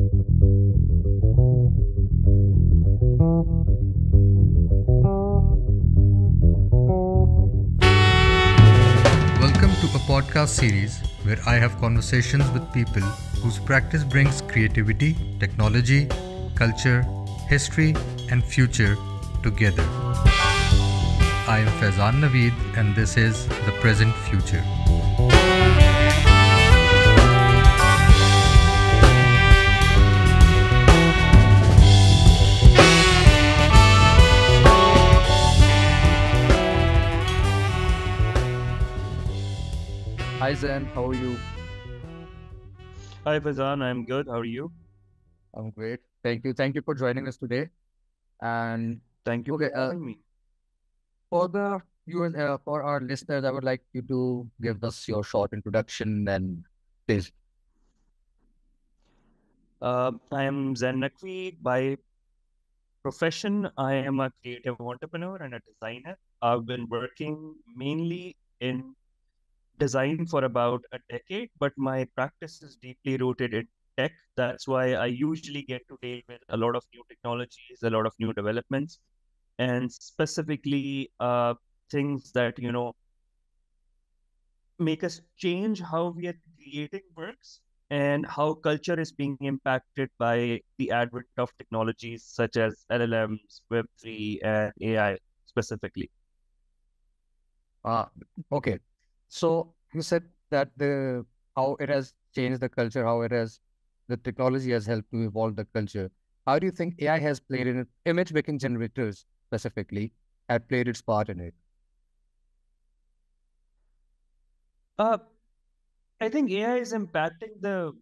Welcome to a podcast series where I have conversations with people whose practice brings creativity, technology, culture, history, and future together. I am Faizan Naveed, and this is The Present Future. Hi Zain, how are you? Hi, Faizan. I'm good. How are you? I'm great. Thank you. Thank you for joining us today. And Thank you Okay, for uh, me. for the viewers, uh, for our listeners, I would like you to give us your short introduction and please. Uh, I am Zain Naqvi. By profession, I am a creative entrepreneur and a designer. I've been working mainly in design for about a decade, but my practice is deeply rooted in tech. That's why I usually get to deal with a lot of new technologies, a lot of new developments, and specifically uh, things that, you know, make us change how we are creating works and how culture is being impacted by the advent of technologies such as LLMs, Web3, and AI specifically. Uh, okay. So you said that the how it has changed the culture, how it has the technology has helped to evolve the culture. How do you think AI has played in it? Image making generators specifically have played its part in it? Uh, I think AI is impacting the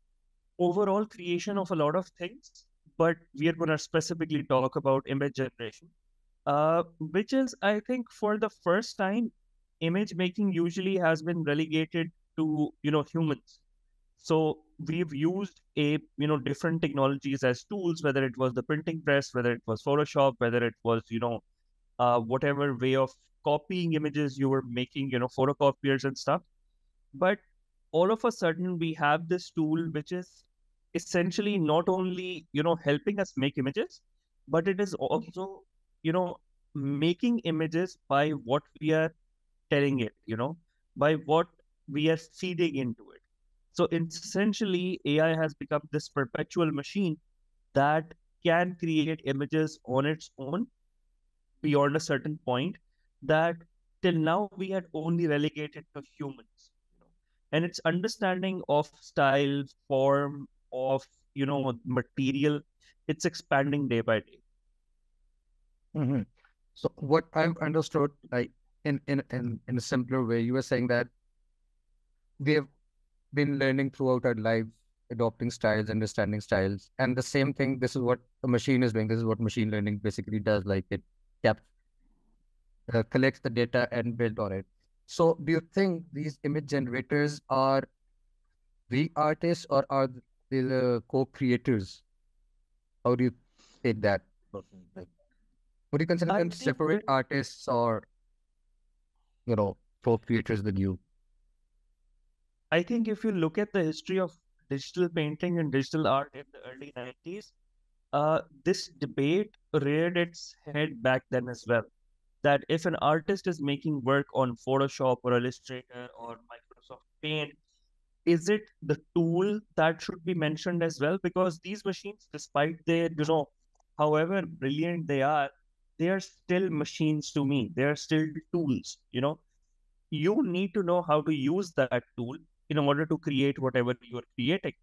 overall creation of a lot of things, but we are going to specifically talk about image generation, uh, which is, I think, for the first time, image making usually has been relegated to, you know, humans. So we've used a, you know, different technologies as tools, whether it was the printing press, whether it was Photoshop, whether it was, you know, uh, whatever way of copying images you were making, you know, photocopiers and stuff. But all of a sudden we have this tool which is essentially not only you know helping us make images but it is also you know making images by what we are telling it you know by what we are feeding into it. So essentially ai has become this perpetual machine that can create images on its own beyond a certain point that till now we had only relegated to humans you know. And its understanding of style form of you know material it's expanding day by day. Hmm So what I've understood, like in in in in a simpler way, you were saying that we have been learning throughout our lives, adopting styles, understanding styles, and the same thing. This is what a machine is doing. This is what machine learning basically does. Like it cap uh, collects the data and build on it. So do you think these image generators are the artists or are they the co-creators? How do you take that? Like, would you consider i them separate artists or you know co-creators than you? i think if you look at the history of digital painting and digital art in the early 90s uh, this debate reared its head back then as well that if an artist is making work on photoshop or illustrator or microsoft paint is it the tool that should be mentioned as well? Because these machines, despite their, you know, however brilliant they are, they are still machines to me. They are still tools, you know. You need to know how to use that tool in order to create whatever you are creating.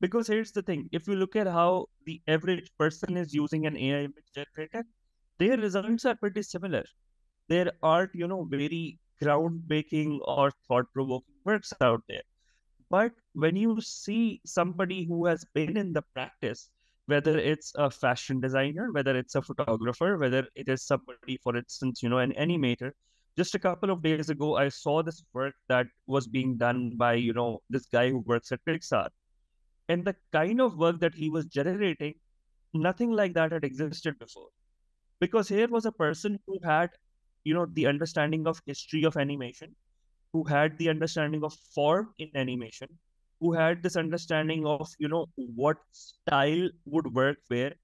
Because here's the thing, if you look at how the average person is using an AI image generator, their results are pretty similar. There aren't, you know, very groundbreaking or thought-provoking works out there but when you see somebody who has been in the practice, whether it's a fashion designer, whether it's a photographer, whether it is somebody, for instance, you know, an animator, just a couple of days ago, I saw this work that was being done by, you know, this guy who works at Pixar. And the kind of work that he was generating, nothing like that had existed before. Because here was a person who had, you know, the understanding of history of animation, who had the understanding of form in animation who had this understanding of you know what style would work where.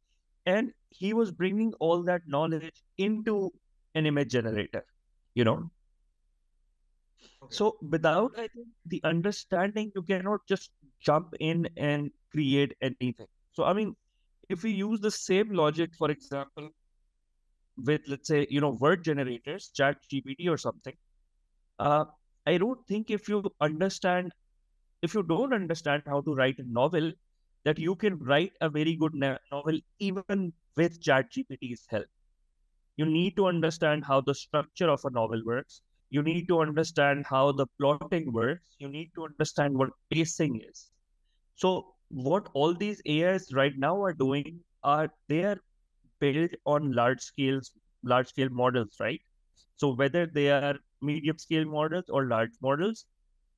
And he was bringing all that knowledge into an image generator you know. Okay. so without i think the understanding you cannot just jump in and create anything. So i mean if we use the same logic for example with let's say you know word generators chat gpt or something uh, i don't think if you understand if you don't understand how to write a novel that you can write a very good novel even with chat gpt's help. You need to understand how the structure of a novel works. You need to understand how the plotting works. You need to understand what pacing is. So what all these ais right now are doing are they are built on large scales large scale models right? So whether they are medium scale models or large models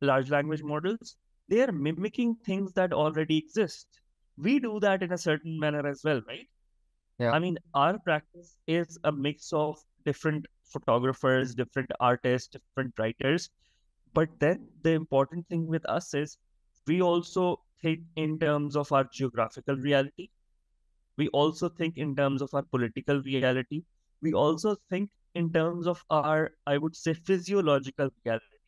large language models they are mimicking things that already exist. We do that in a certain manner as well right? Yeah. i mean our practice is a mix of different photographers different artists different writers. But then the important thing with us is we also think in terms of our geographical reality. We also think in terms of our political reality. We also think in terms of our i would say physiological reality.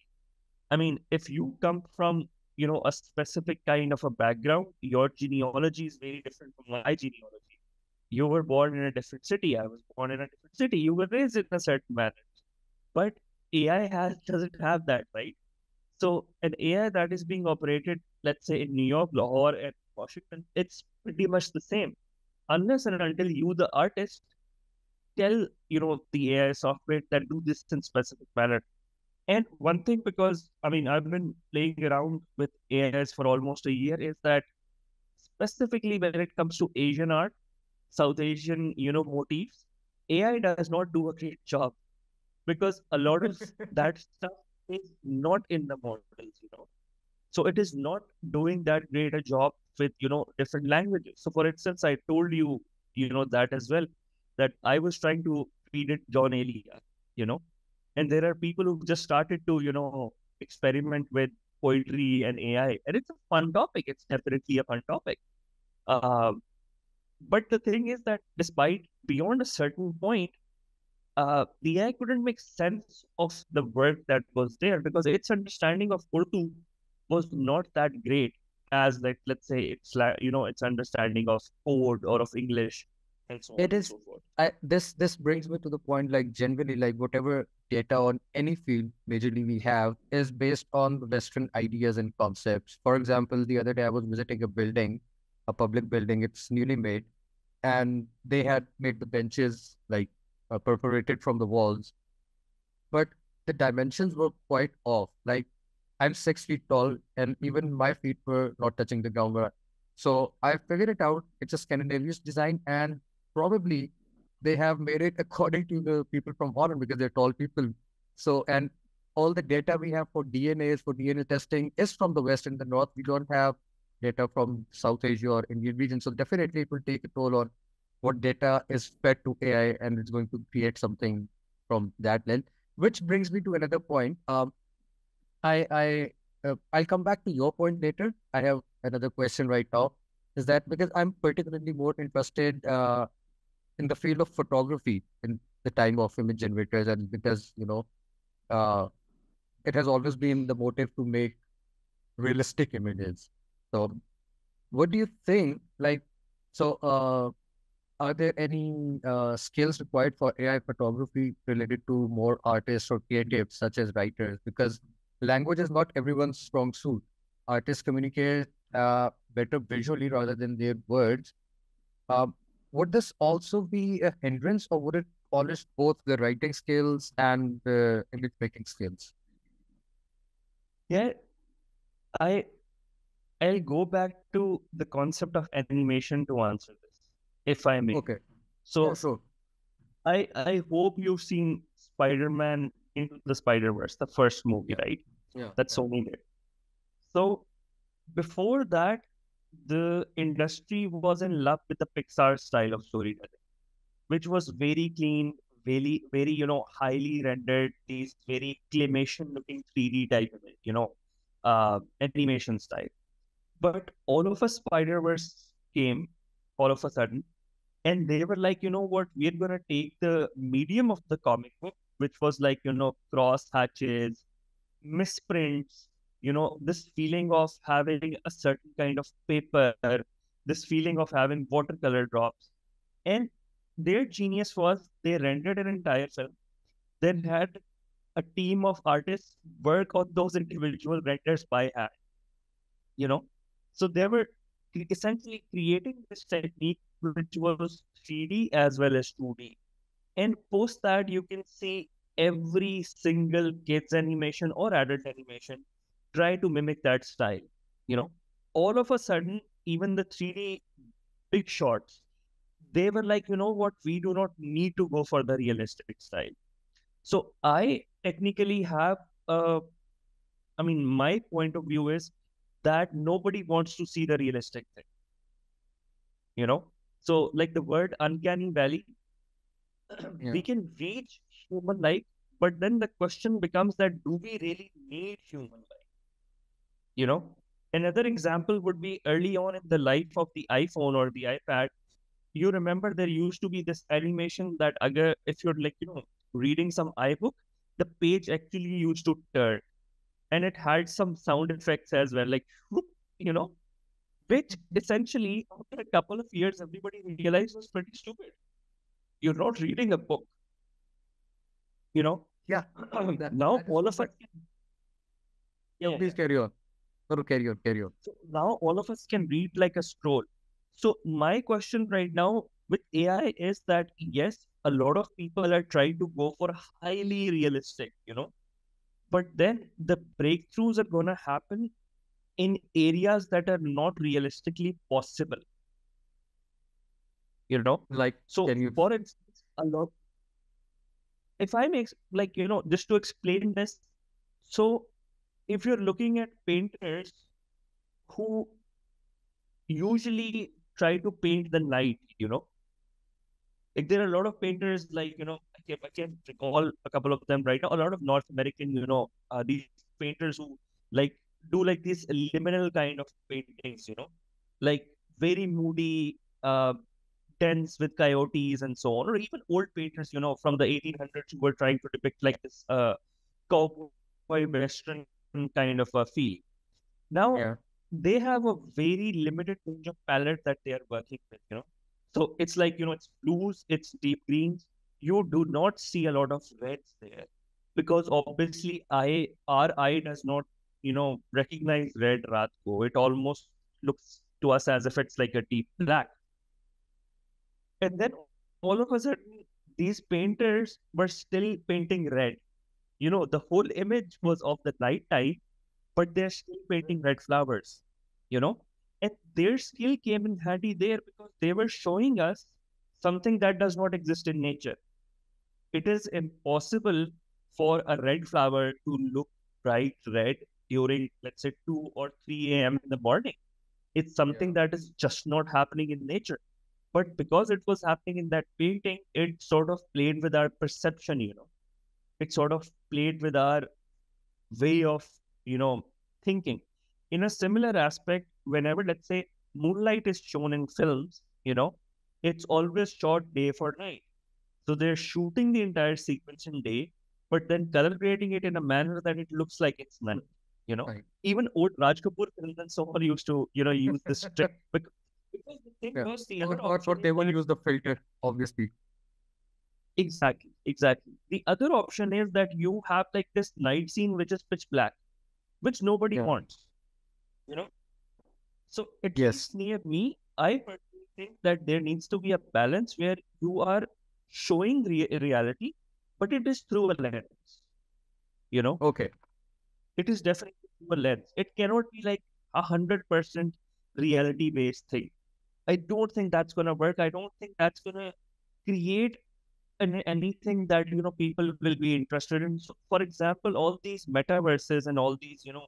I mean if you come from you know a specific kind of a background your genealogy is very different from my genealogy. You were born in a different city. I was born in a different city. You were raised in a certain manner. But ai has doesn't have that right? So an ai that is being operated let's say in new york lahore and washington it's pretty much the same. Unless and until you the artist tell you know the ai software that do this in specific manner and one thing because i mean i've been playing around with ais for almost a year is that specifically when it comes to asian art south asian you know motifs ai does not do a great job. Because a lot of that stuff is not in the models you know. So it is not doing that great a job with you know different languages. So for instance i told you you know that as well that i was trying to feed it Jaun Elia you know and there are people who just started to you know experiment with poetry and ai and it's a fun topic. It's definitely a fun topic. Um, but the thing is that despite beyond a certain point uh, the AI couldn't make sense of the work that was there because its understanding of Urdu was not that great as like let's say it's like you know its understanding of code or of English and so It and so. I, this this brings me to the point like generally like whatever data on any field majorly we have is based on western ideas and concepts. For example the other day i was visiting a building a public building it's newly made and they had made the benches like uh, perforated from the walls. But the dimensions were quite off like i'm six feet tall and even my feet were not touching the ground. So i figured it out. It's a scandinavian design and probably they have made it according to the people from Holland because they're tall people. So, and all the data we have for DNAs, for DNA testing is from the West and the North. We don't have data from South Asia or Indian region. So definitely it will take a toll on what data is fed to AI and it's going to create something from that lens. Which brings me to another point. Um, I, I, uh, I'll come back to your point later. I have another question right now. Is that because I'm particularly more interested uh, in the field of photography in the time of image generators and because you know uh, it has always been the motive to make realistic images. So what do you think like so uh, are there any uh, skills required for ai photography related to more artists or creatives such as writers? Because language is not everyone's strong suit. Artists communicate uh, better visually rather than their words. Um, would this also be a hindrance or would it polish both the writing skills and the image making skills? Yeah, I I'll go back to the concept of animation to answer this, if I may. Okay. So Yeah, sure. I I hope you've seen Spider-Man into the Spider-Verse, the first movie, Yeah. right? Yeah. That Sony did. So before that, the industry was in love with the Pixar style of storytelling, which was very clean, very, very, you know, highly rendered, these very claymation looking 3D type you know, uh, animation style. But all of a Spider Verse came all of a sudden, and they were like, you know what, we're gonna take the medium of the comic book, which was like, you know, cross hatches, misprints, you know, this feeling of having a certain kind of paper, this feeling of having watercolor drops. And their genius was they rendered an entire film, then had a team of artists work on those individual renders by hand. You know, so they were essentially creating this technique which was 3D as well as 2D. And post that, you can see every single kids animation or adult animation try to mimic that style. You know, all of a sudden, even the 3D big shots, they were like, you know what, we do not need to go for the realistic style. So I technically have a, I mean, my point of view is that nobody wants to see the realistic thing. You know, so like the word uncanny valley, Yeah. we can reach human like, but then the question becomes that do we really need human like? You know, another example would be early on in the life of the iPhone or the iPad. You remember there used to be this animation that agar, if you're like, you know, reading some iBook, the page actually used to turn and it had some sound effects as well, like, you know, which essentially after a couple of years, everybody realized was pretty stupid. You're not reading a book, you know. Yeah. That- now that all of us, Yeah, yeah, please carry on. No, carry on, carry on. So now all of us can read like a scroll. So my question right now with AI is that yes, a lot of people are trying to go for highly realistic, you know, but then the breakthroughs are gonna happen in areas that are not realistically possible. You know, Like, so Can you- for instance, a lot. If I make like you know just to explain this, so if you're looking at painters who usually try to paint the night, you know, like there are a lot of painters like you know I can't, I can't recall a couple of them right now. A lot of North American, you know, uh, these painters who like do like these liminal kind of paintings, you know, like very moody, uh, dense with coyotes and so on, or even old painters, you know, from the 1800s who were trying to depict like this uh, cowboy western kind of a feel. Now Yeah. they have a very limited range of palette that they are working with, you know. So it's like, you know, it's blues, it's deep greens. You do not see a lot of reds there because obviously I our eye does not, you know, recognize red Ratko. It almost looks to us as if it's like a deep black. And then all of a sudden, these painters were still painting red. You know, the whole image was of the night time, but they're still painting red flowers, you know? And their skill came in handy there because they were showing us something that does not exist in nature. It is impossible for a red flower to look bright red during, let's say, 2 or 3 a.m. in the morning. It's something that is just not happening in nature. But because it was happening in that painting, it sort of played with our perception, you know. It sort of played with our way of, you know, thinking. In a similar aspect, whenever, let's say, moonlight is shown in films, you know, it's always shot day for night. So they're shooting the entire sequence in day, but then color grading it in a manner that it looks like it's night. You know, Right. even old Raj Kapoor films and so on used to, you know, use this trick because, because the thing Yeah. was the Or, or, or they will use the filter, obviously. Exactly, exactly. The other option is that you have like this night scene which is pitch black, which nobody Yeah. wants. You know? So at Yes. near me, I personally think that there needs to be a balance where you are showing rea- reality, but it is through a lens. You know, Okay. it is definitely through a lens. It cannot be like a hundred percent reality based thing. I don't think that's gonna work. I don't think that's gonna create an, anything that you know people will be interested in. So, for example, all these metaverses and all these you know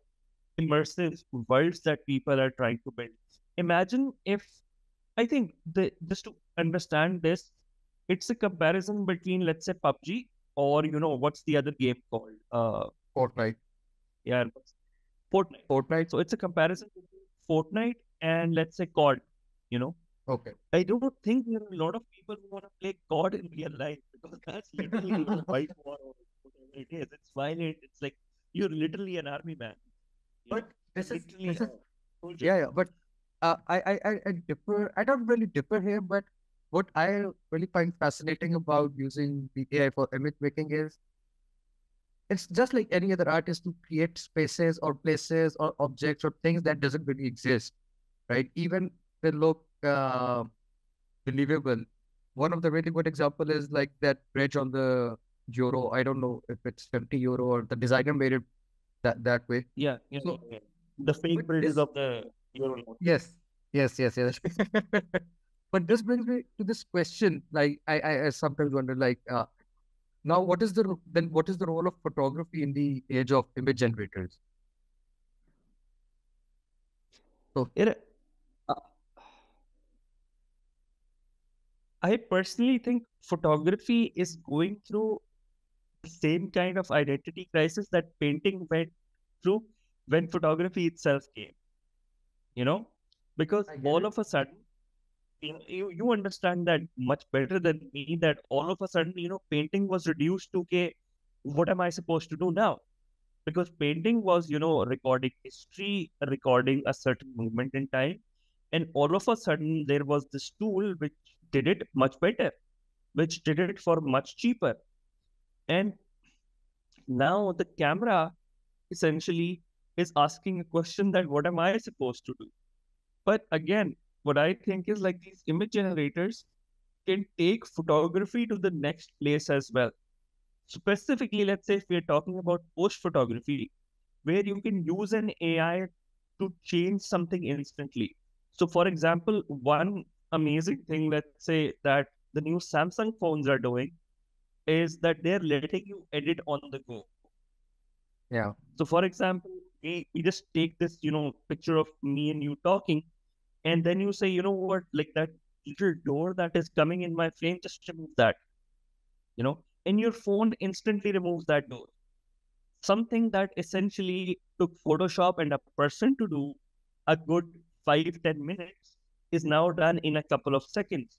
immersive worlds that people are trying to build. Imagine if I think the just to understand this, it's a comparison between let's say PUBG or you know what's the other game called? Uh, Fortnite. yeah, Fortnite. Fortnite. So it's a comparison between Fortnite and let's say COD, you know, Okay. I don't think there are a lot of people who want to play God in real life because that's literally a white war or whatever it is. It's violent. It's like you're literally an army man. But know, this is, this is yeah, yeah. But uh, I, I, I, I differ. I don't really differ here. But what I really find fascinating about using the AI for image making is it's just like any other artist to create spaces or places or objects or things that doesn't really exist, right? Even they look uh, believable. One of the really good example is like that bridge on the euro. I don't know if it's 50 euro or the designer made it that that way. Yeah, yeah, So- yeah. The fake bridges this- of the Euro. Yes, yes, yes, yes. but this brings me to this question. Like, I, I, I sometimes wonder, like, uh, now what is the then what is the role of photography in the age of image generators? So it, I personally think photography is going through the same kind of identity crisis that painting went through when photography itself came. You know, because all it. of a sudden, you, you understand that much better than me. That all of a sudden, you know, painting was reduced to okay, what am I supposed to do now? Because painting was, you know, recording history, recording a certain moment in time and all of a sudden there was this tool which did it much better which did it for much cheaper. And now the camera essentially is asking a question that what am i supposed to do? But again what i think is like these image generators can take photography to the next place as well. Specifically let's say if we're talking about post photography where you can use an ai to change something instantly. So, for example, one amazing thing, let's say that the new Samsung phones are doing is that they're letting you edit on the go. Yeah. So, for example, we, we just take this, you know, picture of me and you talking, and then you say, you know what, like that little door that is coming in my frame, just remove that, you know, and your phone instantly removes that door. Something that essentially took Photoshop and a person to do a good five ten minutes is now done in a couple of seconds.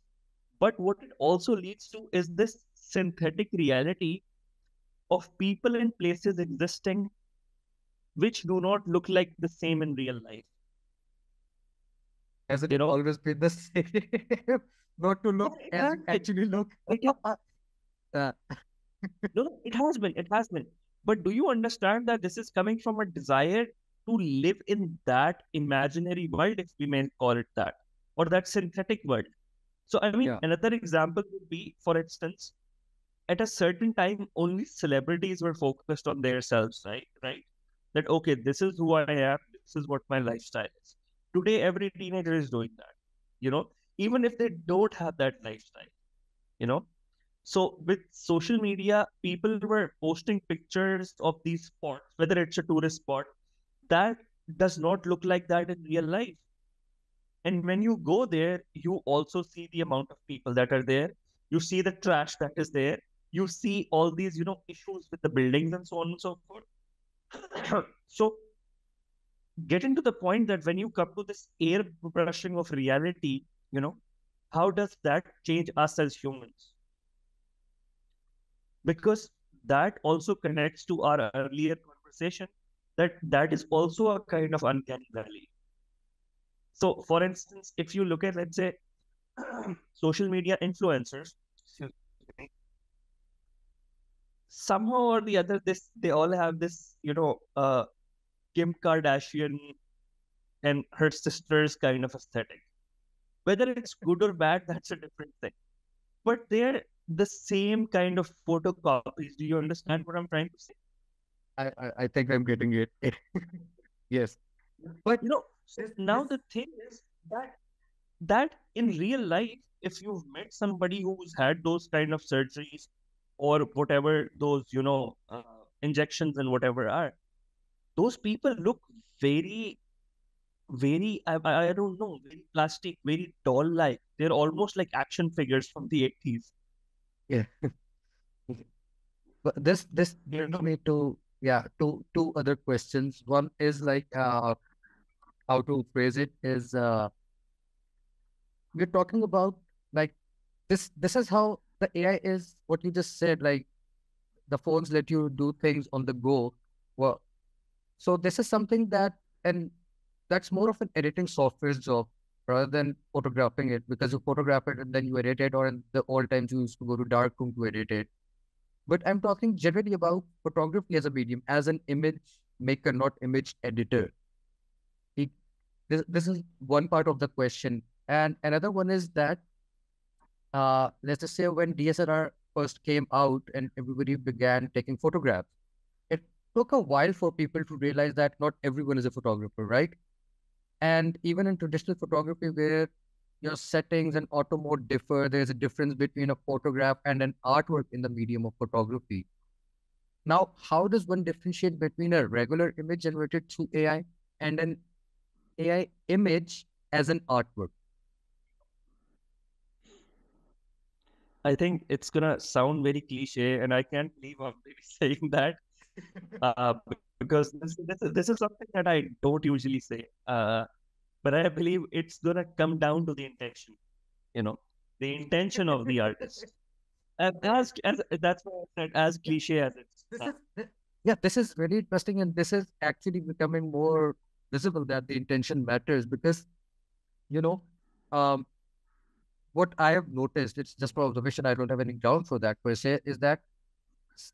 But what it also leads to is this synthetic reality of people and places existing which do not look like the same in real life. Has it You know- always been the same? Not to look as has actually look. It Uh, no, no, it has been, it has been. But do you understand that this is coming from a desire to live in that imaginary world, if we may call it that, or that synthetic world? So, I mean, Yeah. another example would be, for instance, at a certain time, only celebrities were focused on themselves, right? Right? That, okay, this is who I am, this is what my lifestyle is. Today, every teenager is doing that, you know, even if they don't have that lifestyle, you know. So with social media, people were posting pictures of these spots, whether it's a tourist spot, that does not look like that in real life. And when you go there, you also see the amount of people that are there. You see the trash that is there. You see all these, you know, issues with the buildings and so on and so forth. so getting to the point that when you come to this airbrushing of reality, you know, how does that change us as humans? because that also connects to our earlier conversation that that is also a kind of uncanny valley so for instance if you look at let's say social media influencers somehow or the other this they all have this you know uh kim kardashian and her sisters kind of aesthetic whether it's good or bad that's a different thing but they're the same kind of photocopies. Do you understand what I'm trying to say? I, I, I think I'm getting it. yes. But You know, so now this- the thing is that that in real life, if you've met somebody who's had those kind of surgeries or whatever those you know uh, injections and whatever are, those people look very, very I, I I don't know, very plastic, very doll like. They're almost like action figures from the 80s. Yeah. But this this brings me to yeah to two other questions. One is like uh how to phrase it is uh, we're talking about like this. This is how the AI is. What you just said, like the phones let you do things on the go. Well, so this is something that and that's more of an editing software job rather than photographing it because you photograph it and then you edit it, or in the old times you used to go to darkroom to edit it. But I'm talking generally about photography as a medium, as an image maker, not image editor. This, this is one part of the question. And another one is that, uh, let's just say when DSLR first came out and everybody began taking photographs, it took a while for people to realize that not everyone is a photographer, right? And even in traditional photography, where your settings and auto mode differ, there's a difference between a photograph and an artwork in the medium of photography. Now, how does one differentiate between a regular image generated through AI and an AI image as an artwork? I think it's gonna sound very cliche, and I can't believe I'm really saying that. Uh, because this, this, is, this is something that I don't usually say. Uh, but I believe it's gonna come down to the intention, you know, the intention of the artist. And as, as that's what I said, as cliche as is, yeah, this is very interesting, and this is actually becoming more visible that the intention matters because, you know, um, what I have noticed, it's just for observation, I don't have any ground for that per se, is that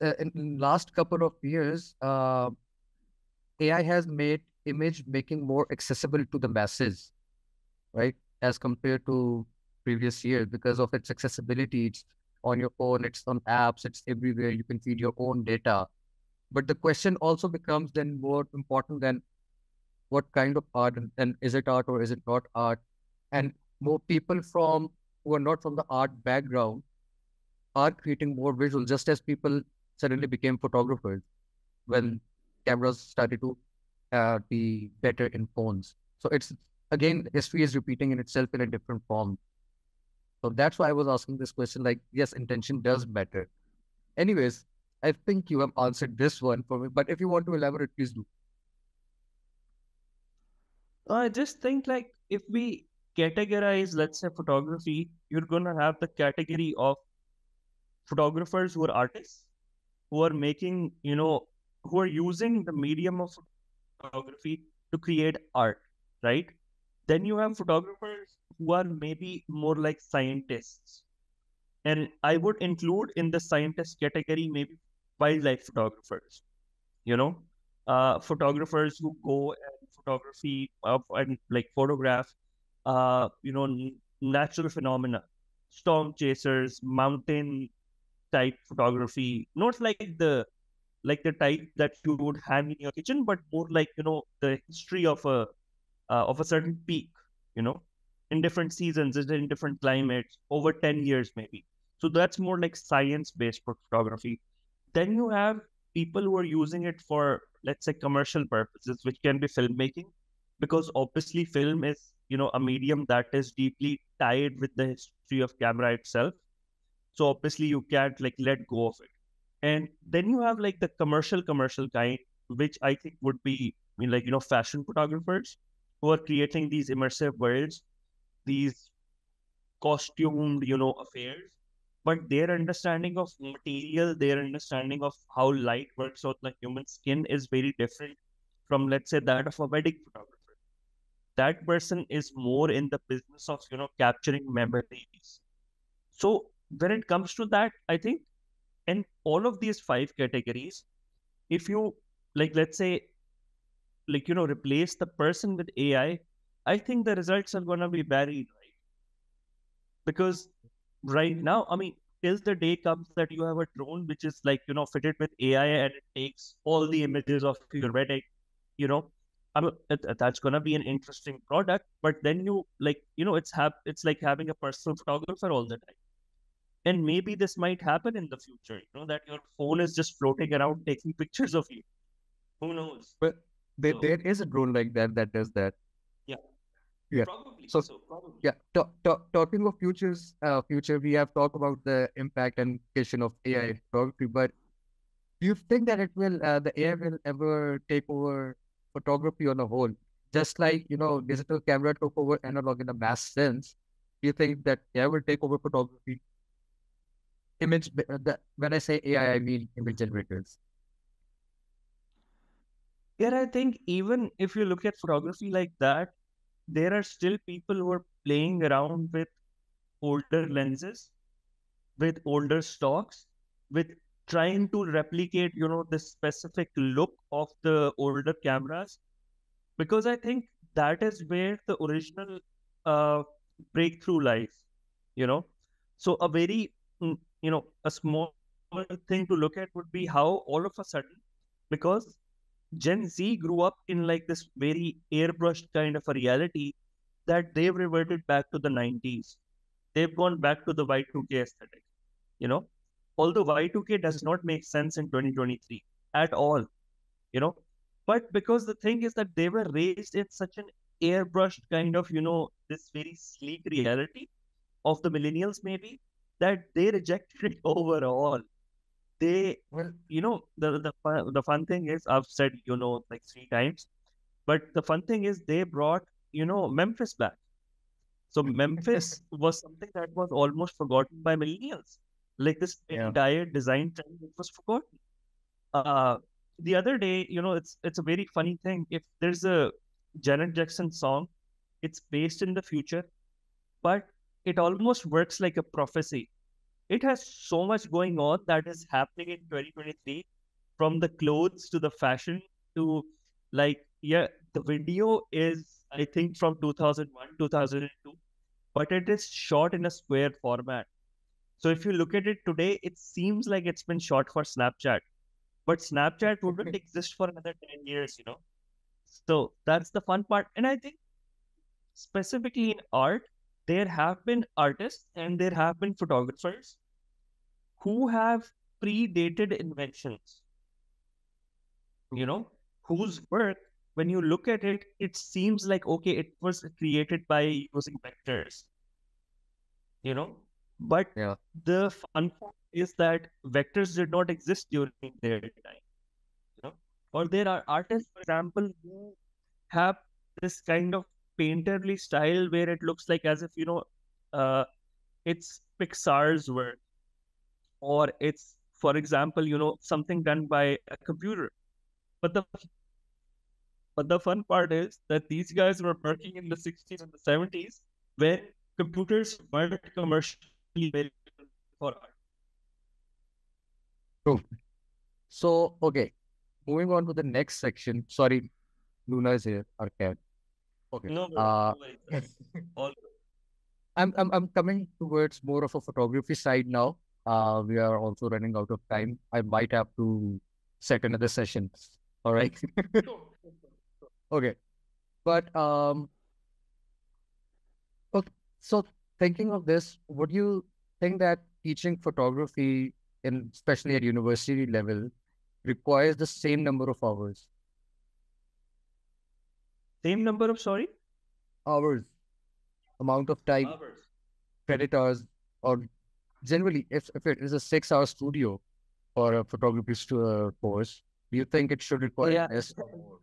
uh, in, in last couple of years, uh, AI has made image making more accessible to the masses, right? As compared to previous years because of its accessibility. It's on your phone, it's on apps, it's everywhere. You can feed your own data. But the question also becomes then more important than what kind of art and, is it art or is it not art? And more people from who are not from the art background are creating more visual, just as people suddenly became photographers when cameras started to uh, be better in phones. So it's again, history is repeating in itself in a different form. So that's why I was asking this question. Like, yes, intention does matter. Anyways, I think you have answered this one for me. But if you want to elaborate, please do. I just think like if we categorize, let's say, photography, you're gonna have the category of photographers who are artists, who are making, you know, who are using the medium of photography to create art, right? Then you have photographers who are maybe more like scientists. And I would include in the scientist category maybe wildlife photographers, you know, uh, photographers who go photography of and like photograph, uh, you know, natural phenomena, storm chasers, mountain type photography, not like the like the type that you would have in your kitchen, but more like you know the history of a uh, of a certain peak, you know, in different seasons, in different climates, over ten years maybe. So that's more like science-based photography. Then you have people who are using it for let's say commercial purposes, which can be filmmaking, because obviously film is you know a medium that is deeply tied with the history of camera itself. So obviously you can't like let go of it and then you have like the commercial commercial kind which i think would be I mean, like you know fashion photographers who are creating these immersive worlds these costumed you know affairs but their mm. understanding of material their understanding of how light works on the human skin is very different from let's say that of a wedding photographer. That person is more in the business of you know capturing memories. So when it comes to that i think in all of these five categories if you like let's say like you know replace the person with ai i think the results are going to be varied right? Because right now i mean till the day comes that you have a drone which is like you know fitted with ai and it takes all the images of your wedding you know? I mean, that's gonna be an interesting product, but then you like, you know, it's have it's like having a personal photographer all the time. And maybe this might happen in the future you know that your phone is just floating around taking pictures of you. Who knows? But there, so, there is a drone like that that does that yeah probably so, so probably. yeah to, to, talking of futures uh future we have talked about the impact and question of ai photography but do you think that it will uh, the ai will ever take over photography on a whole just like you know, digital camera took over analog in a mass sense. Do you think that AI will take over photography? Image. That, when I say AI, I mean image generators. Yeah, I think even if you look at photography like that, there are still people who are playing around with older lenses, with older stocks, with trying to replicate, you know, the specific look of the older cameras. Because I think that is where the original uh, breakthrough lies, you know. So a very, mm, you know, a small thing to look at would be how all of a sudden, because Gen Z grew up in like this very airbrushed kind of a reality that they've reverted back to the 90s. They've gone back to the Y2K aesthetic. You know, although Y2K does not make sense in 2023 at all, you know, but because the thing is that they were raised in such an airbrushed kind of, you know, this very sleek reality of the millennials, maybe that they rejected it overall they well you know the the fun, the fun thing is i've said you know like three times but the fun thing is they brought you know memphis back. So memphis was something that was almost forgotten by millennials. Like this yeah. entire design trend was forgotten. Uh the other day you know it's it's a very funny thing. If there's a janet jackson song it's based in the future but it almost works like a prophecy it has so much going on that is happening in 2023 from the clothes to the fashion to like yeah the video is i think from 2001 2002 but it is shot in a square format. So if you look at it today it seems like it's been shot for snapchat but snapchat wouldn't exist for another 10 years you know? So that's the fun part and i think specifically in art there have been artists and there have been photographers who have predated inventions. You know, whose work, when you look at it, it seems like, okay, it was created by using vectors. You know, but yeah. the fun is that vectors did not exist during their time. You know, or there are artists, for example, who have this kind of painterly style where it looks like as if you know uh, it's Pixar's work, or it's, for example, you know something done by a computer. But the but the fun part is that these guys were working in the 60s and the 70s when computers weren't commercially available for art. Cool. So, okay, moving on to the next section. Sorry, Luna is here, our cat. Okay. No, uh, All... I'm, I'm I'm coming towards more of a photography side now. Uh, we are also running out of time. I might have to set another session. All right. okay. But um. Okay. So thinking of this, would you think that teaching photography, in especially at university level, requires the same number of hours? Same number of sorry? Hours. Amount of time. Hours. Credit hours or generally if, if it is a six hour studio or a photography uh, course, do you think it should require yeah. less or more?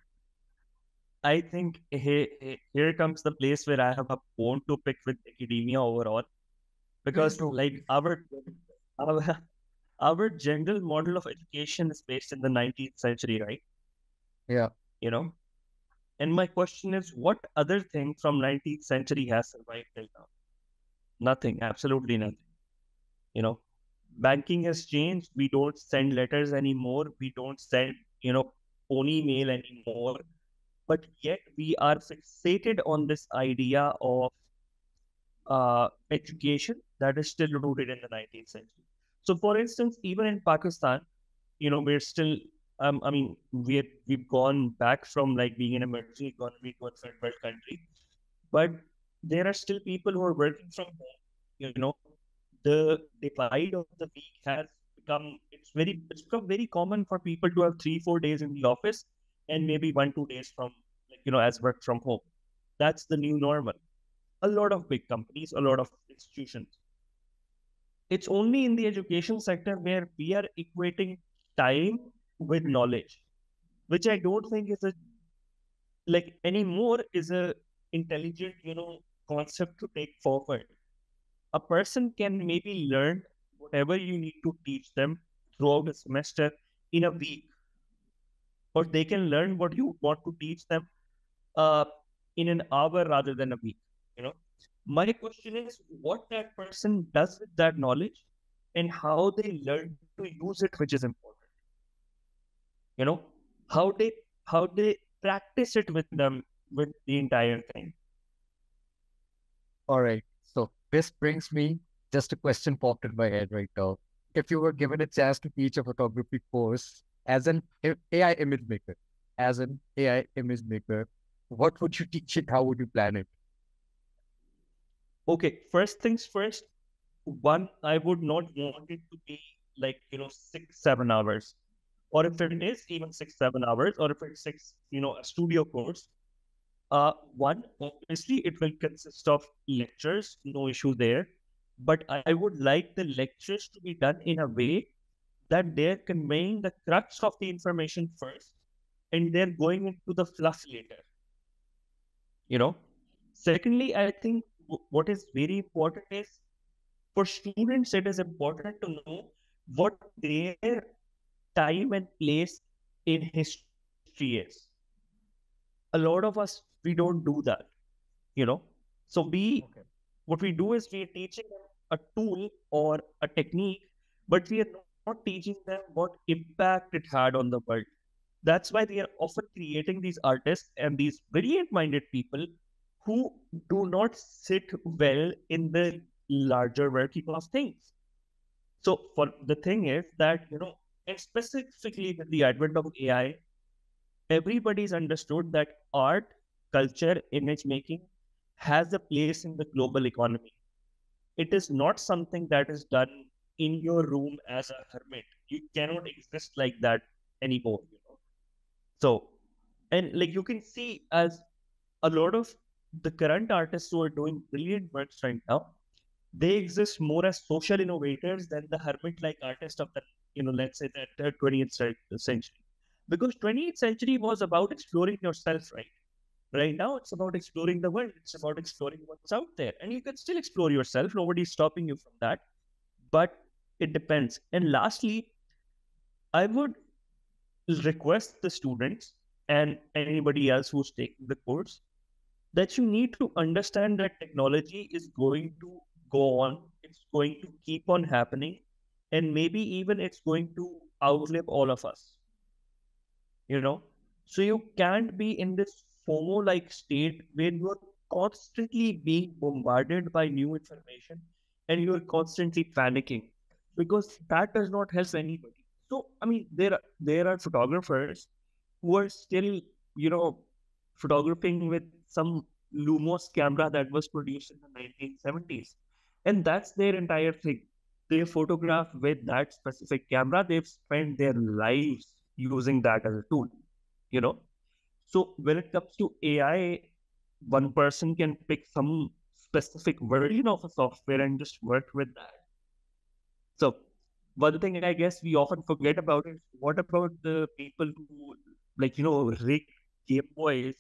I think here, here comes the place where I have a bone to pick with academia overall. Because like our, our our general model of education is based in the 19th century, right? Yeah. You know, and my question is, what other thing from 19th century has survived till now? Nothing, absolutely nothing. You know, banking has changed. We don't send letters anymore. We don't send, you know, pony mail anymore. But yet we are fixated on this idea of uh, education that is still rooted in the 19th century. So, for instance, even in Pakistan, you know, we're still um, I mean, we we've gone back from like being in a economy to a third world country, but there are still people who are working from home. You know, the divide of the week has become it's very it's become very common for people to have three four days in the office and maybe one two days from like you know as work from home. That's the new normal. A lot of big companies, a lot of institutions. It's only in the education sector where we are equating time with knowledge, which I don't think is a like anymore is a intelligent, you know, concept to take forward. A person can maybe learn whatever you need to teach them throughout a semester in a week, or they can learn what you want to teach them uh, in an hour rather than a week. You know, my question is what that person does with that knowledge and how they learn to use it, which is important. You know, how they how they practice it with them with the entire thing. All right. So this brings me just a question popped in my head right now. If you were given a chance to teach a photography course as an AI image maker, as an AI image maker, what would you teach it? How would you plan it? Okay, first things first. One, I would not want it to be like, you know, six, seven hours. Or if it is even six, seven hours, or if it's six, you know, a studio course, uh, one, obviously, it will consist of lectures, no issue there. But I would like the lectures to be done in a way that they're conveying the crux of the information first and they're going into the fluff later. You know? Secondly, I think what is very important is for students, it is important to know what their time and place in history is. A lot of us we don't do that you know so we okay. what we do is we are teaching them a tool or a technique but we are not teaching them what impact it had on the world that's why they are often creating these artists and these brilliant minded people who do not sit well in the larger working of things so for the thing is that you know and specifically with the advent of ai everybody's understood that art culture, image making has a place in the global economy. It is not something that is done in your room as a hermit. You cannot exist like that anymore. You know? So, and like you can see as a lot of the current artists who are doing brilliant works right now, they exist more as social innovators than the hermit-like artist of the, you know, let's say that uh, 20th century. Because 20th century was about exploring yourself, right? Right now, it's about exploring the world. It's about exploring what's out there. And you can still explore yourself. Nobody's stopping you from that. But it depends. And lastly, I would request the students and anybody else who's taking the course that you need to understand that technology is going to go on, it's going to keep on happening, and maybe even it's going to outlive all of us. You know, so you can't be in this FOMO like state where you're constantly being bombarded by new information and you're constantly panicking because that does not help anybody. So, I mean, there are, there are photographers who are still, you know, photographing with some Lumos camera that was produced in the 1970s. And that's their entire thing. They photograph with that specific camera. They've spent their lives using that as a tool, you know. So when it comes to AI, one person can pick some specific version of a software and just work with that. So one thing I guess we often forget about is what about the people who like you know rig Game Boys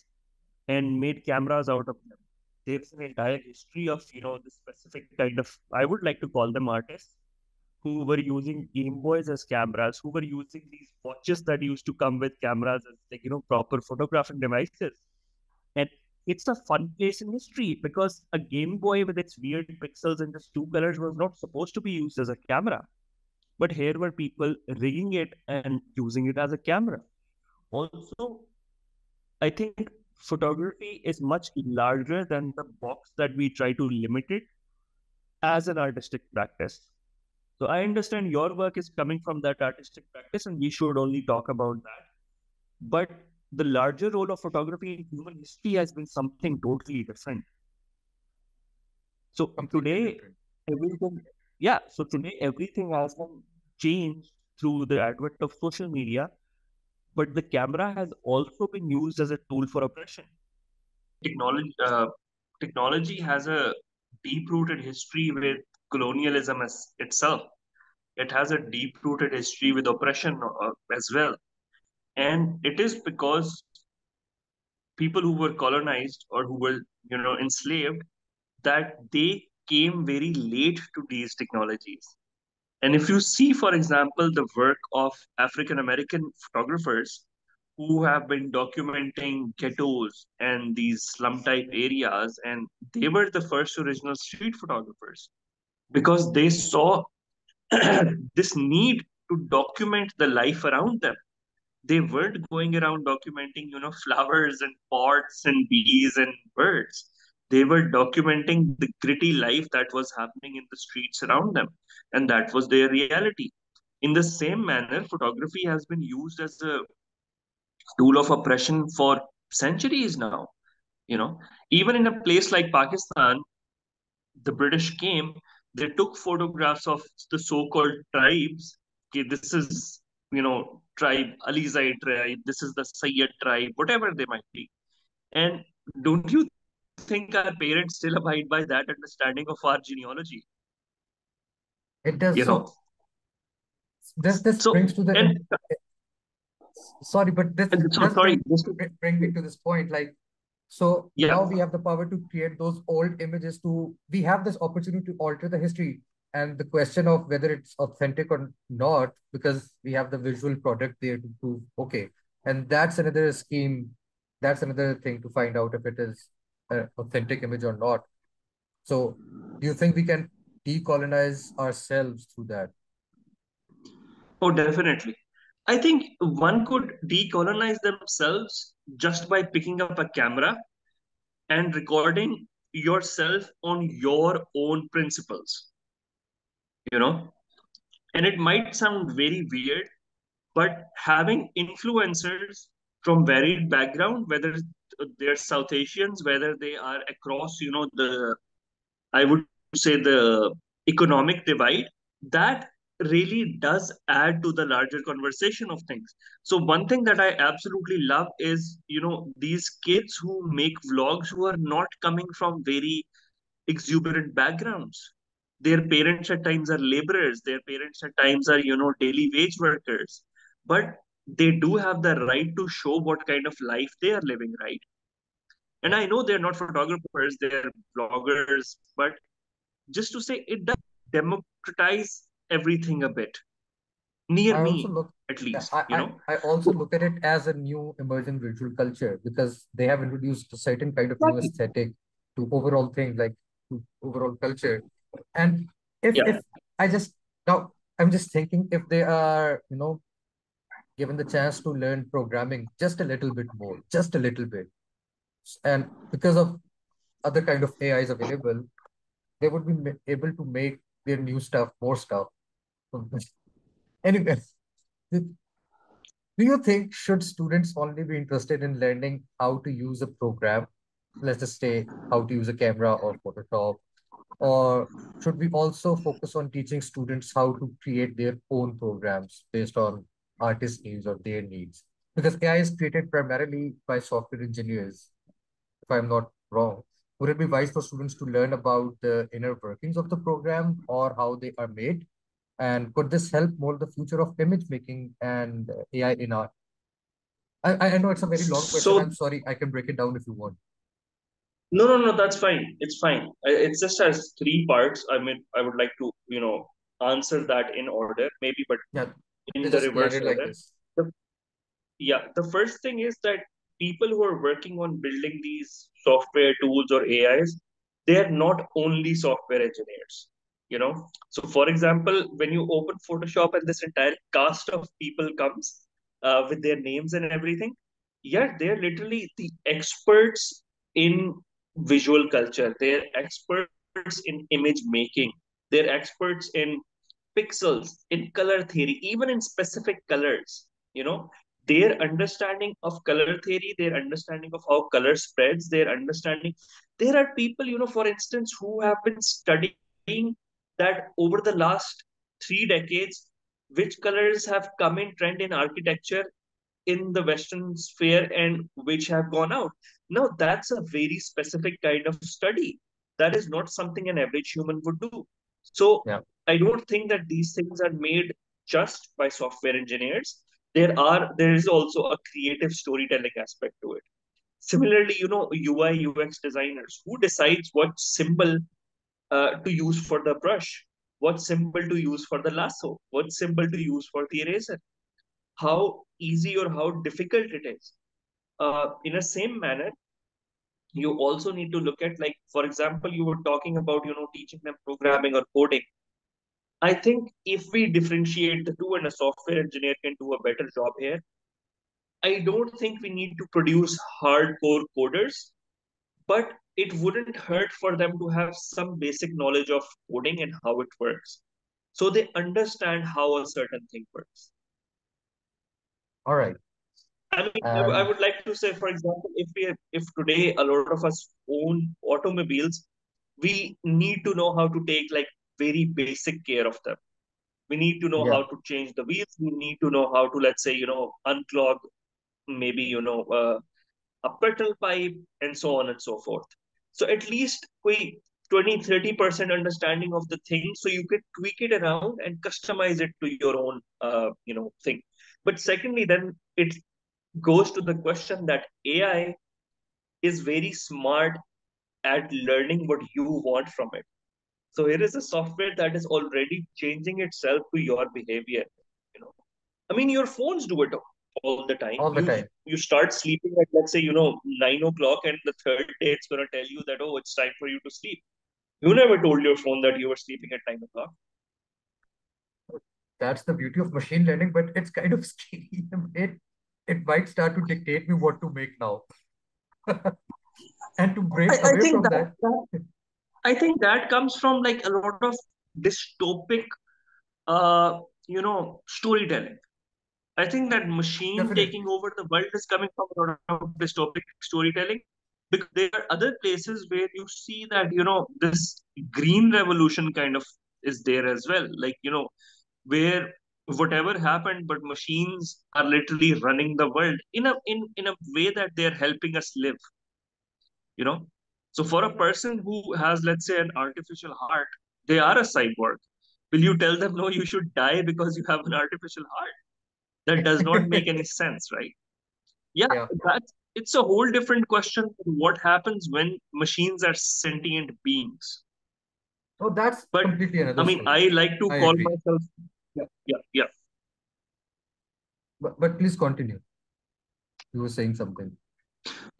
and made cameras out of them. There's an entire history of you know the specific kind of I would like to call them artists who were using Game Boys as cameras, who were using these watches that used to come with cameras as like you know proper photographing devices. And it's a fun place in history because a Game Boy with its weird pixels and just two colors was not supposed to be used as a camera. But here were people rigging it and using it as a camera. Also, I think photography is much larger than the box that we try to limit it as an artistic practice. So I understand your work is coming from that artistic practice, and we should only talk about that. But the larger role of photography in human history has been something totally different. So today, everything, yeah. So today, everything has been changed through the advent of social media, but the camera has also been used as a tool for oppression. Technology, uh, technology has a deep-rooted history with colonialism as itself. It has a deep rooted history with oppression uh, as well. And it is because people who were colonized or who were you know enslaved that they came very late to these technologies and if you see for example the work of african american photographers who have been documenting ghettos and these slum type areas and they were the first original street photographers because they saw this need to document the life around them. They weren't going around documenting you know flowers and pots and bees and birds they were documenting the gritty life that was happening in the streets around them and that was their reality. In the same manner photography has been used as a tool of oppression for centuries now you know. Even in a place like pakistan the british came they took photographs of the so-called tribes. Okay, this is you know tribe alizai tribe this is the sayyid tribe whatever they might be. And don't you think our parents still abide by that understanding of our genealogy It does. you So know this this so brings to the and, sorry, but this and so sorry bring just to, bring bring me to this point. Like, so yeah now we have the power to create those old images to we have this opportunity to alter the history. And the question of whether it's authentic or not, because we have the visual product there to prove, okay. And that's another scheme, that's another thing to find out if it is an authentic image or not. So do you think we can decolonize ourselves through that? oh definitely i think one could decolonize themselves just by picking up a camera and recording yourself on your own principles you know and it might sound very weird but having influencers from varied background whether they're south asians whether they are across you know the i would say the economic divide that really does add to the larger conversation of things. So one thing that i absolutely love is you know these kids who make vlogs who are not coming from very exuberant backgrounds. Their parents at times are laborers. Their parents at times are you know daily wage workers. But they do have the right to show what kind of life they are living right? And i know they're not photographers they're bloggers but just to say it does democratize everything a bit. Near I me look at least I, you know? I also look at it as a new emerging visual culture because they have introduced a certain kind of new aesthetic to overall things like to overall culture. And if yeah. if I just now I'm just thinking if they are, you know, given the chance to learn programming just a little bit more, just a little bit, and because of other kind of AIs available, they would be able to make their new stuff, more stuff. Anyway, Do you think should students only be interested in learning how to use a program? Let's just say how to use a camera or Photoshop, or should we also focus on teaching students how to create their own programs based on artist needs or their needs? Because AI is created primarily by software engineers, if I'm not wrong. Would it be wise for students to learn about the inner workings of the program or how they are made? And could this help mold the future of image making and AI in art? I, I I know it's a very long question. so I'm sorry. I can break it down if you want. no no no that's fine it's fine It's just as three parts i mean i would like to you know answer that in order maybe but Yeah, in let's the just reverse it like the, yeah the first thing is that people who are working on building these software tools or ais they are not only software engineers you know? So for example when you open photoshop and this entire cast of people comes uh, with their names and everything yeah they're literally the experts in visual culture. They're experts in image making. They're experts in pixels in color theory even in specific colors you know their understanding of color theory their understanding of how color spreads their understanding. There are people you know for instance who have been studying that over the last three decades which colors have come in trend in architecture in the western sphere and which have gone out. Now that's a very specific kind of study. That is not something an average human would do so Yeah. i don't think that these things are made just by software engineers. There are there is also a creative storytelling aspect to it. Similarly, you know, UI, UX designers, who decides what symbol uh, to use for the brush, what symbol to use for the lasso, what symbol to use for the eraser, how easy or how difficult it is. Uh, in a same manner, you also need to look at like, for example, you were talking about, you know, teaching them programming or coding. I think if we differentiate the two and a software engineer can do a better job here, I don't think we need to produce hardcore coders, but it wouldn't hurt for them to have some basic knowledge of coding and how it works. So they understand how a certain thing works. All right. I mean, um, I would like to say, for example, if we if today a lot of us own automobiles, we need to know how to take like very basic care of them. We need to know yeah. how to change the wheels. We need to know how to, let's say, you know, unclog maybe you know uh, a petrol pipe and so on and so forth so at least we 20 30% understanding of the thing so you can tweak it around and customize it to your own uh, you know thing but secondly then it goes to the question that ai is very smart at learning what you want from it so here is a software that is already changing itself to your behavior you know i mean your phones do it all the time. All the you, time. You start sleeping at let's say you know nine o'clock, and the third day it's gonna tell you that oh it's time for you to sleep. You never told your phone that you were sleeping at nine o'clock. That's the beauty of machine learning, but it's kind of scary. It it might start to dictate me what to make now. and to break I, away I from that, that, I think that comes from like a lot of dystopic uh you know storytelling I think that machine Definitely. taking over the world is coming from a lot of dystopic storytelling because there are other places where you see that you know this green revolution kind of is there as well like you know where whatever happened but machines are literally running the world in a in in a way that they're helping us live you know so for a person who has let's say an artificial heart they are a cyborg will you tell them no you should die because you have an artificial heart that does not make any sense right yeah, yeah. that's it's a whole different question what happens when machines are sentient beings oh that's but completely another i mean story. i like to I call agree. myself yeah yeah yeah but, but please continue you were saying something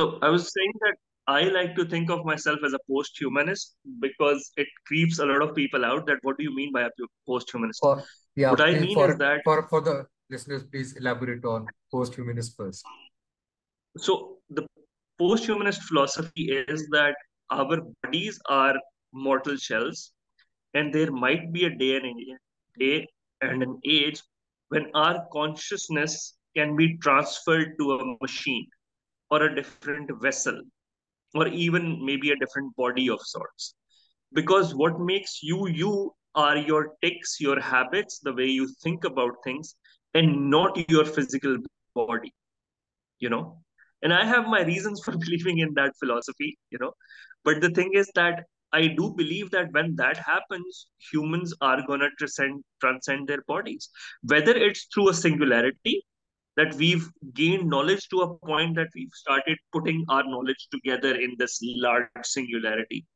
so i was saying that I like to think of myself as a post-humanist because it creeps a lot of people out. That what do you mean by a post-humanist? For, yeah, what I mean for, is that for for the listeners, please elaborate on post-humanist first. So the post-humanist philosophy is that our bodies are mortal shells, and there might be a day and a day and an age when our consciousness can be transferred to a machine or a different vessel or even maybe a different body of sorts. Because what makes you you are your ticks your habits the way you think about things and not your physical body you know? And i have my reasons for believing in that philosophy you know? But the thing is that i do believe that when that happens humans are going to transcend transcend their bodies whether it's through a singularity that we've gained knowledge to a point that we've started putting our knowledge together in this large singularity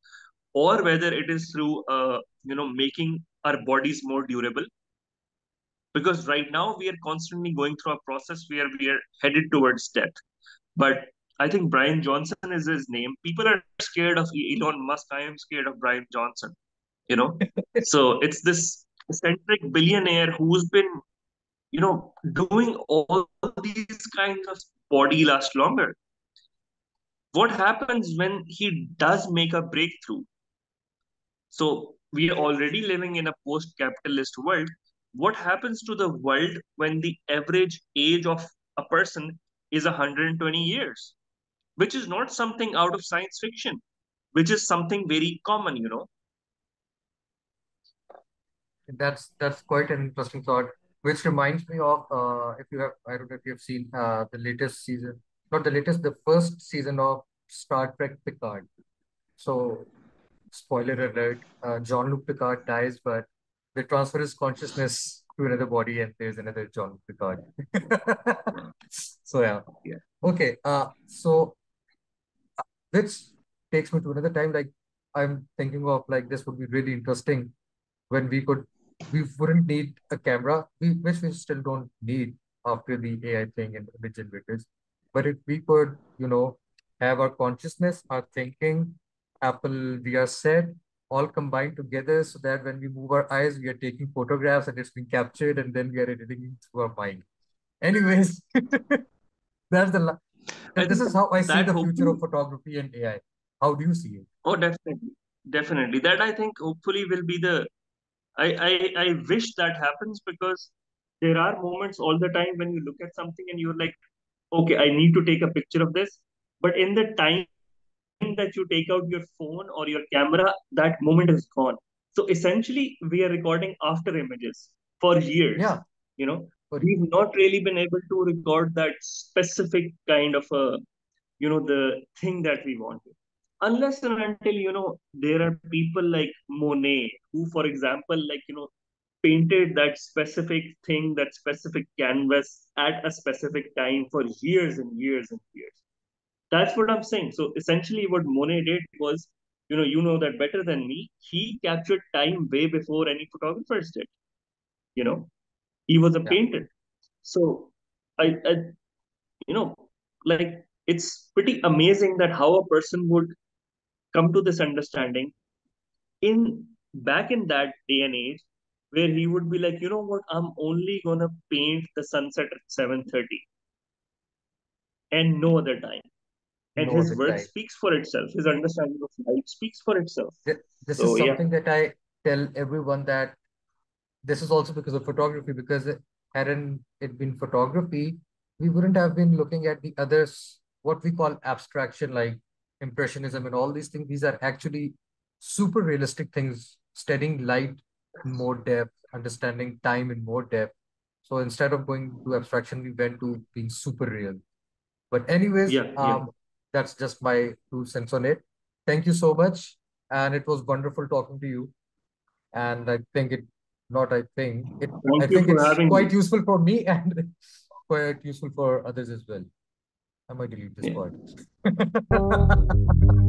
or whether it is through uh, you know making our bodies more durable because right now we are constantly going through a process where we are headed towards death. But I think Bryan Johnson is his name. People are scared of Elon Musk. I am scared of Bryan Johnson. You know, so it's this eccentric billionaire who's been, you know, doing all these kinds of body last longer. What happens when he does make a breakthrough? So we are already living in a post-capitalist world what happens to the world when the average age of a person is 120 years which is not something out of science fiction which is something very common you know that's that's quite an interesting thought which reminds me of uh, if you have i don't know if you have seen uh, the latest season not the latest the first season of star trek picard so spoiler alert uh, jean-luc picard dies but they transfer his consciousness to another body and there's another John Picard. so yeah. Yeah. Okay. Uh so which takes me to another time. Like I'm thinking of like this would be really interesting when we could we wouldn't need a camera, we, which we still don't need after the AI thing and image generators. But if we could, you know, have our consciousness, our thinking, Apple VR set, all combined together so that when we move our eyes, we are taking photographs and it's being captured and then we are editing it through our mind. Anyways, that's the and this is how I see the future of photography and AI. How do you see it? oh definitely. Definitely. That i think hopefully will be the I, I i wish that happens because there are moments all the time when you look at something and you're like okay i need to take a picture of this. But in the time that you take out your phone or your camera that moment is gone. So essentially we are recording after images for years Yeah, you know we've not really been able to record that specific kind of a you know the thing that we wanted. Unless and until you know there are people like monet who for example like you know painted that specific thing that specific canvas at a specific time for years and years and years. That's what i'm saying. So essentially what monet did was you know you know that better than me he captured time way before any photographers did you know he was a yeah, painter. So I, I you know like it's pretty amazing that how a person would come to this understanding in back in that day and age where he would be like you know what? I'm only gonna paint the sunset at 7.30 and no other time. And no his work time. speaks for itself. His understanding of life speaks for itself. Th- This is so yeah. something that I tell everyone that this is also because of photography, because it- hadn't it been photography, we wouldn't have been looking at the others, what we call abstraction, like impressionism and all these things. These are actually super realistic things, studying light in more depth, understanding time in more depth. So instead of going to abstraction, we went to being super real. But anyways, yeah yeah um, that's just my two cents on it. Thank you so much. And it was wonderful talking to you. And I think it, not I think, it I thank you think it's quite me useful for me and quite useful for others as well. I might delete this yeah part.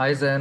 Hi, Zain.